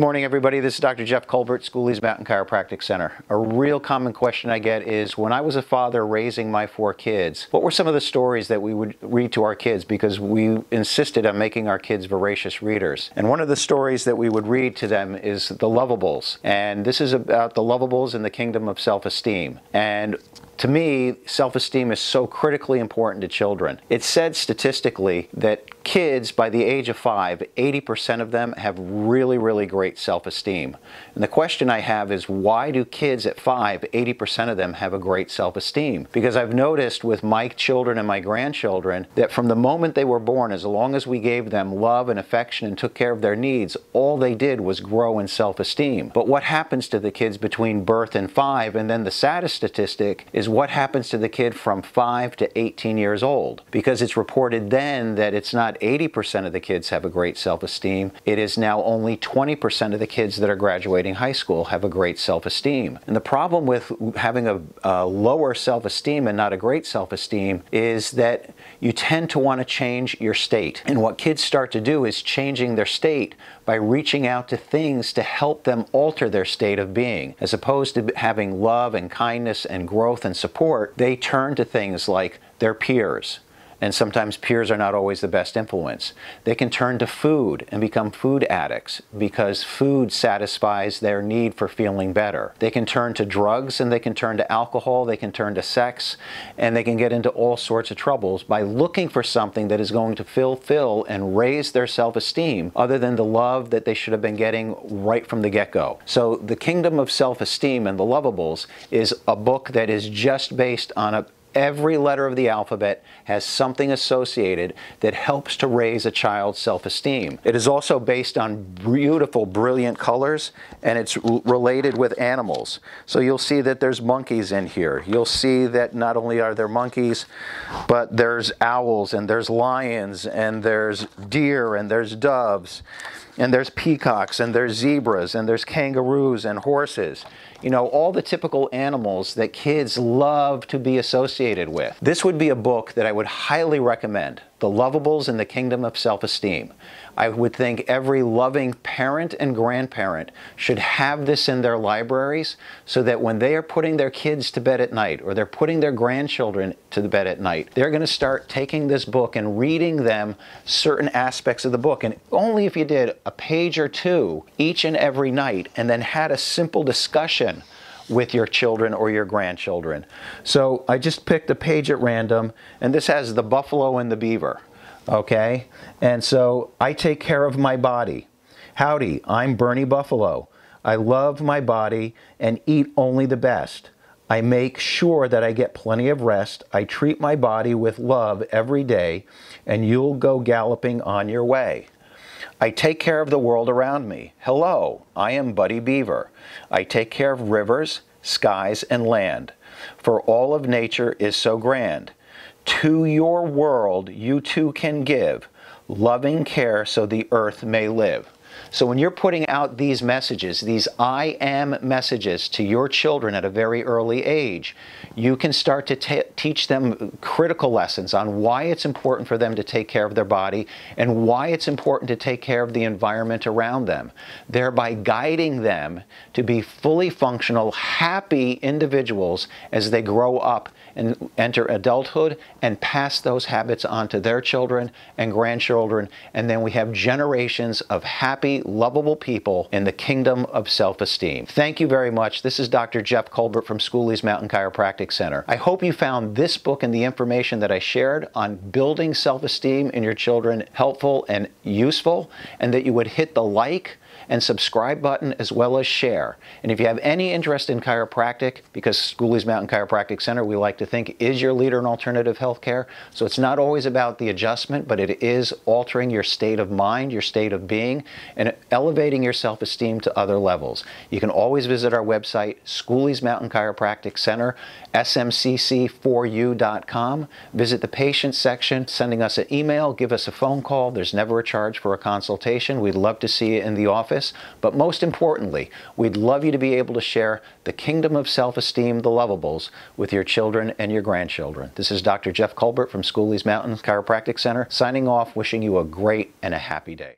Good morning, everybody. This is Dr. Jeff Culbert, Schooley's Mountain Chiropractic Center. A real common question I get is when I was a father raising my four kids, what were some of the stories that we would read to our kids because we insisted on making our kids voracious readers? And one of the stories that we would read to them is The Lovables. And this is about the Lovables in the kingdom of self esteem. And to me, self esteem is so critically important to children. It's said statistically that kids by the age of five, 80% of them have really, really great self esteem. And the question I have is why do kids at five, 80% of them have a great self esteem? Because I've noticed with my children and my grandchildren that from the moment they were born, as long as we gave them love and affection and took care of their needs, all they did was grow in self esteem. But what happens to the kids between birth and five? And then the saddest statistic is what happens to the kid from 5 to 18 years old. Because it's reported then that it's not 80% of the kids have a great self esteem, it is now only 20% of the kids that are graduating high school have a great self esteem. And the problem with having a, a lower self esteem and not a great self esteem is that you tend to want to change your state. And what kids start to do is changing their state by reaching out to things to help them alter their state of being. As opposed to having love and kindness and growth and support, they turn to things like their peers, and sometimes peers are not always the best influence. They can turn to food and become food addicts because food satisfies their need for feeling better. They can turn to drugs and they can turn to alcohol, they can turn to sex, and they can get into all sorts of troubles by looking for something that is going to fulfill and raise their self-esteem other than the love that they should have been getting right from the get-go. So The Kingdom of Self-Esteem and the Lovables is a book that is just based on a Every letter of the alphabet has something associated that helps to raise a child's self-esteem. It is also based on beautiful, brilliant colors, and it's related with animals. So you'll see that there's monkeys in here. You'll see that not only are there monkeys, but there's owls, and there's lions, and there's deer, and there's doves and there's peacocks and there's zebras and there's kangaroos and horses. You know, all the typical animals that kids love to be associated with. This would be a book that I would highly recommend. The Lovables in the Kingdom of Self-Esteem. I would think every loving parent and grandparent should have this in their libraries so that when they are putting their kids to bed at night or they're putting their grandchildren to bed at night, they're going to start taking this book and reading them certain aspects of the book. And only if you did a page or two each and every night and then had a simple discussion with your children or your grandchildren. So I just picked a page at random, and this has the buffalo and the beaver okay? And so I take care of my body. Howdy, I'm Bernie Buffalo. I love my body and eat only the best. I make sure that I get plenty of rest. I treat my body with love every day, and you'll go galloping on your way. I take care of the world around me. Hello, I am Buddy Beaver. I take care of rivers, skies, and land. For all of nature is so grand to your world you too can give loving care so the earth may live. So when you're putting out these messages, these I am messages to your children at a very early age, you can start to teach them critical lessons on why it's important for them to take care of their body and why it's important to take care of the environment around them, thereby guiding them to be fully functional, happy individuals as they grow up and enter adulthood and pass those habits on to their children and grandchildren. And then we have generations of happy, lovable people in the kingdom of self-esteem. Thank you very much. This is Dr. Jeff Culbert from Schooley's Mountain Chiropractic Center. I hope you found this book and the information that I shared on building self-esteem in your children helpful and useful, and that you would hit the like, and subscribe button as well as share. And if you have any interest in chiropractic, because Schooley's Mountain Chiropractic Center, we like to think, is your leader in alternative health care. So it's not always about the adjustment, but it is altering your state of mind, your state of being, and elevating your self-esteem to other levels. You can always visit our website, Schooley's Mountain Chiropractic Center, smcc4u.com. Visit the patient section, sending us an email, give us a phone call. There's never a charge for a consultation. We'd love to see you in the office this, but most importantly, we'd love you to be able to share the kingdom of self-esteem, the lovables, with your children and your grandchildren. This is Dr. Jeff Culbert from Schooley's Mountain Chiropractic Center, signing off, wishing you a great and a happy day.